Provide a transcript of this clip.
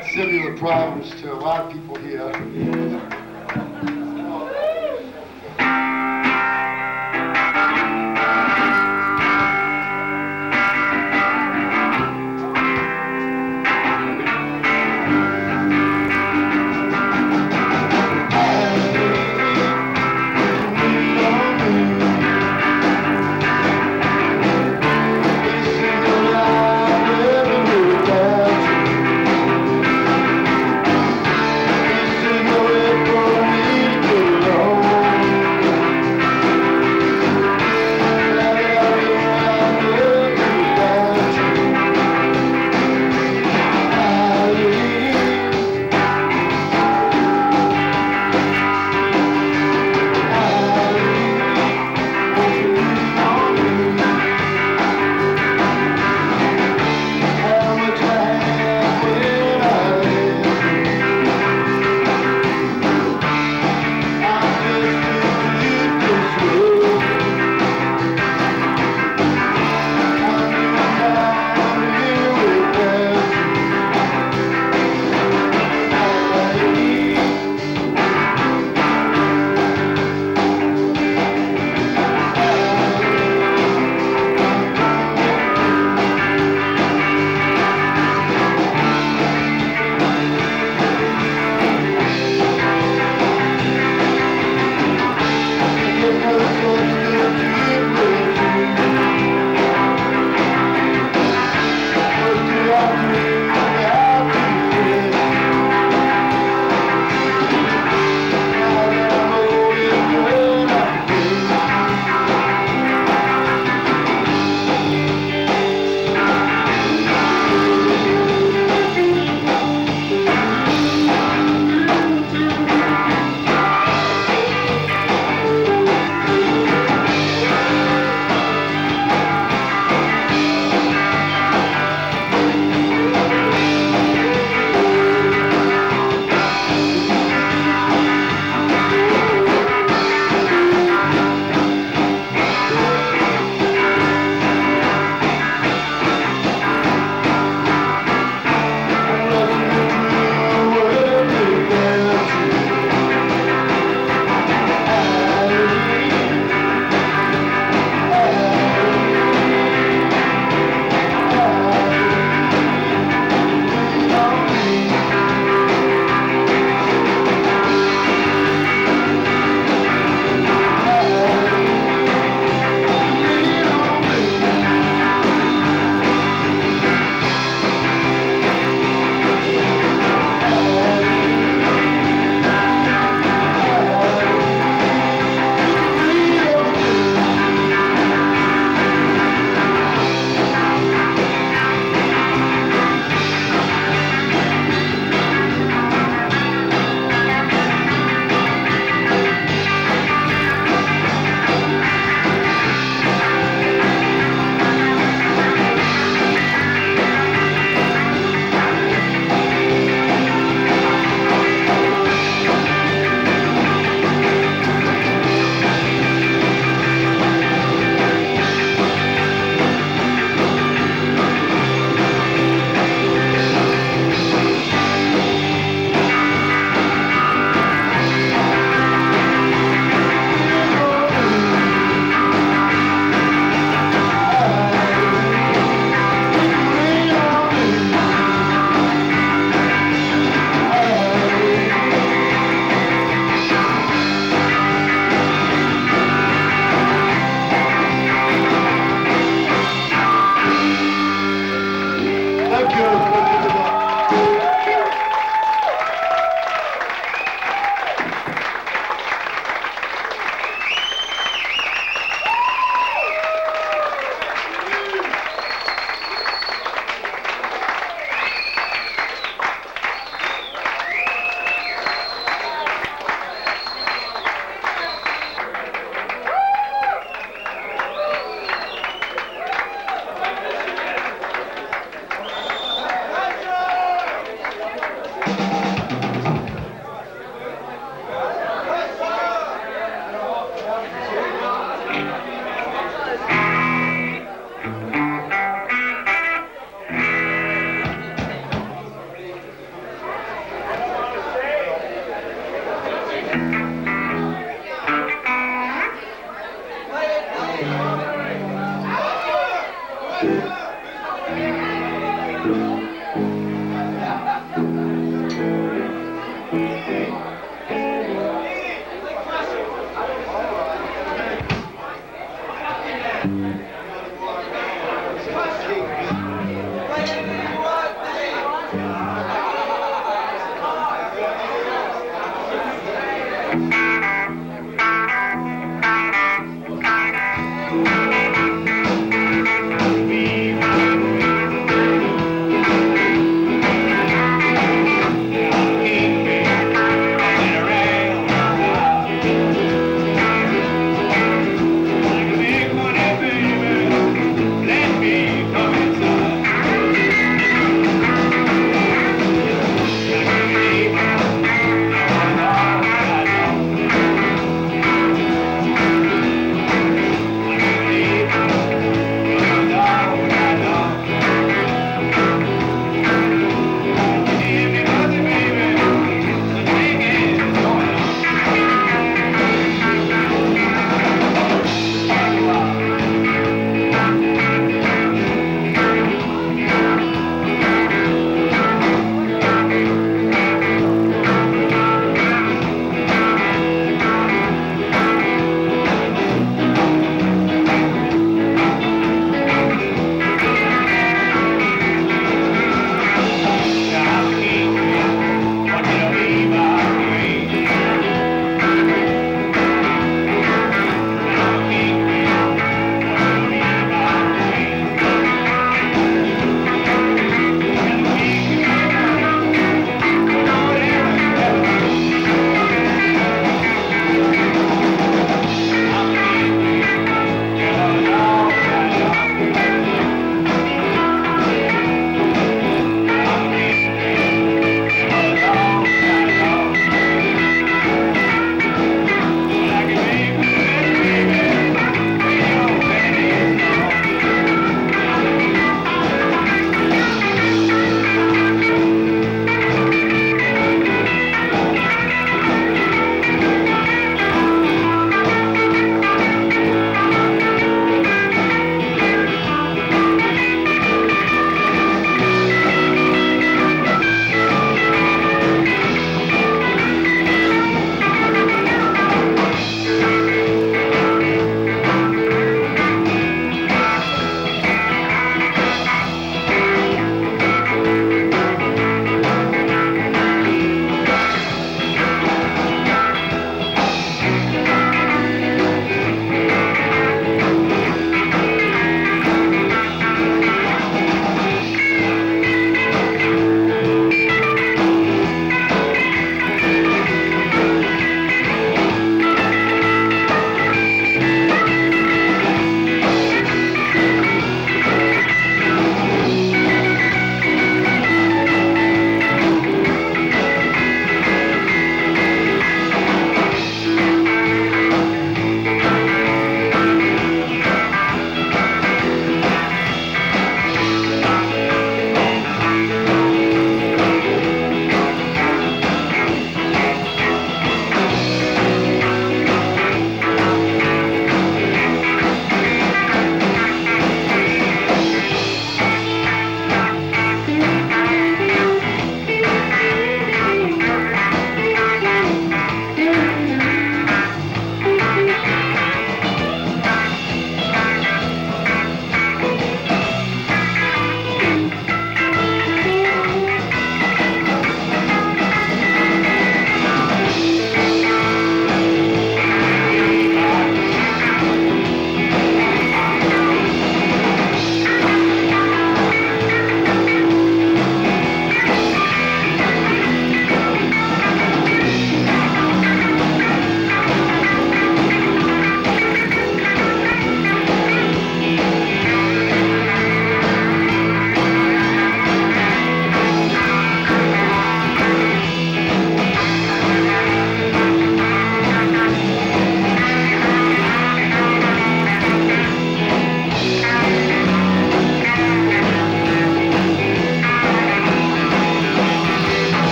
got similar problems to a lot of people here.